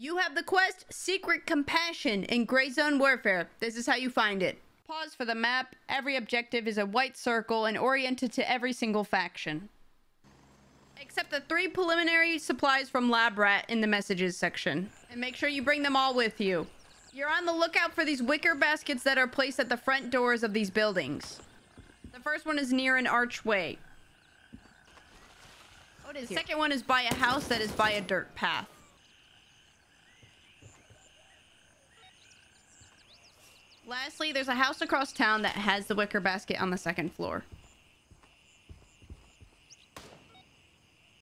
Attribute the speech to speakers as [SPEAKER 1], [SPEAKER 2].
[SPEAKER 1] You have the quest Secret Compassion in Gray Zone Warfare. This is how you find it. Pause for the map. Every objective is a white circle and oriented to every single faction. Except the three preliminary supplies from Lab Rat in the messages section. And make sure you bring them all with you. You're on the lookout for these wicker baskets that are placed at the front doors of these buildings. The first one is near an archway.
[SPEAKER 2] Is
[SPEAKER 1] The second one is by a house that is by a dirt path. Lastly, there's a house across town that has the wicker basket on the second floor.